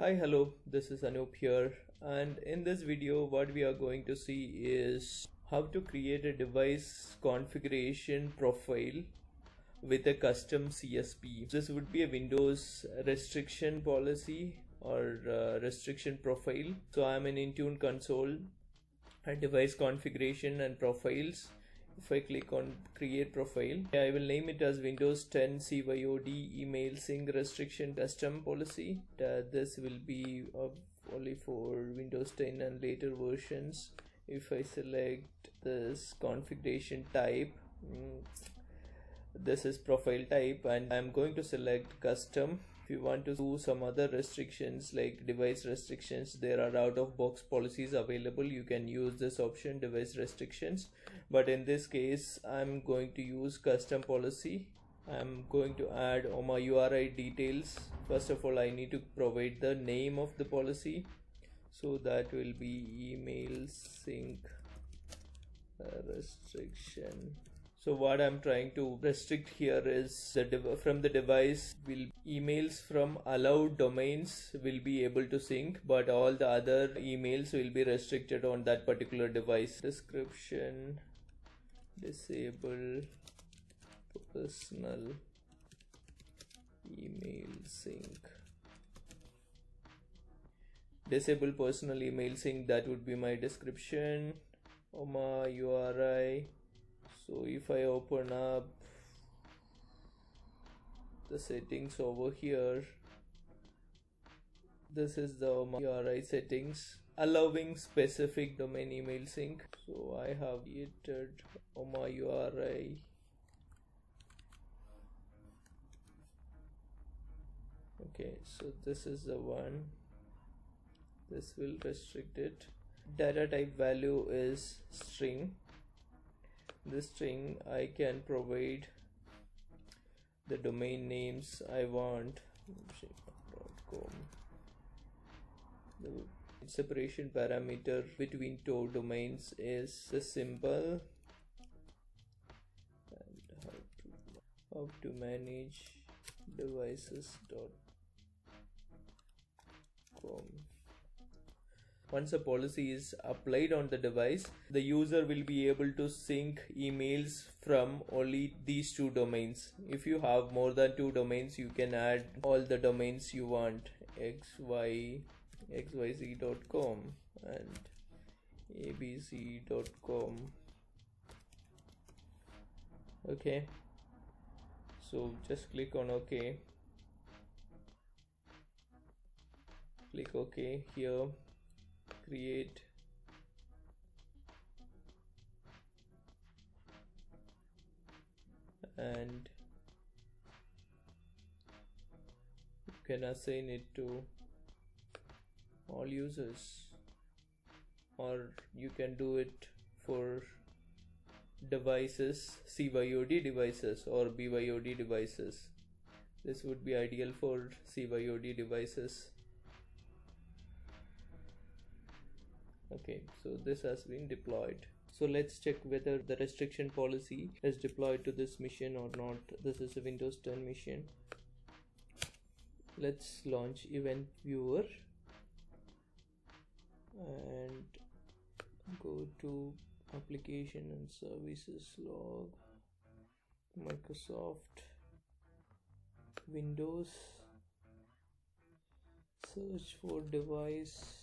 Hi, hello, this is Anoop here, and in this video, what we are going to see is how to create a device configuration profile with a custom CSP. This would be a Windows restriction policy or uh, restriction profile. So I'm in Intune console and device configuration and profiles if I click on create profile I will name it as Windows 10 CYOD email sync restriction custom policy. Uh, this will be uh, only for Windows 10 and later versions. If I select this configuration type mm, this is profile type and I'm going to select custom if you want to do some other restrictions like device restrictions there are out of box policies available. You can use this option device restrictions. But in this case I'm going to use custom policy. I'm going to add OMA URI details. First of all I need to provide the name of the policy. So that will be email sync restriction so what i'm trying to restrict here is the from the device will emails from allowed domains will be able to sync but all the other emails will be restricted on that particular device. Description disable personal email sync. Disable personal email sync that would be my description. Oma uri if I open up. The settings over here. This is the URI settings. Allowing specific domain email sync. So I have created OMA URI okay so this is the one. This will restrict it. Data type value is string this string I can provide the domain names I want. The separation parameter between two domains is a symbol. And how to, how to manage devices dot com once a policy is applied on the device, the user will be able to sync emails from only these two domains. If you have more than two domains, you can add all the domains you want. Xy xyz.com and abc.com okay. So just click on ok. Click ok here create. And you can assign it to all users. Or you can do it for devices CYOD devices or BYOD devices. This would be ideal for CYOD devices okay so this has been deployed. So let's check whether the restriction policy is deployed to this machine or not. This is a windows 10 machine. Let's launch event viewer and go to application and services log microsoft windows. Search for device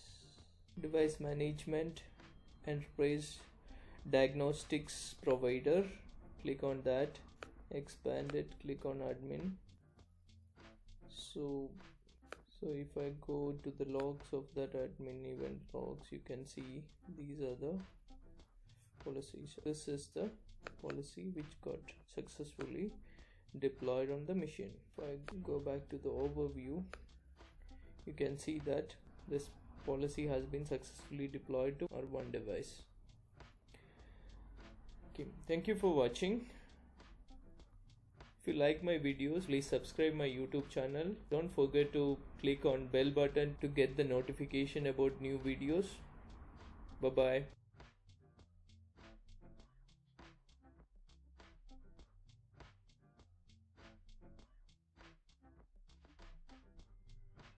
device management enterprise diagnostics provider. Click on that. Expand it. Click on admin. So so if I go to the logs of that admin event logs you can see these are the policies. This is the policy which got successfully deployed on the machine. If I go back to the overview you can see that this policy has been successfully deployed to our one device. Okay thank you for watching. If you like my videos please subscribe my youtube channel. Don't forget to click on bell button to get the notification about new videos. Bye bye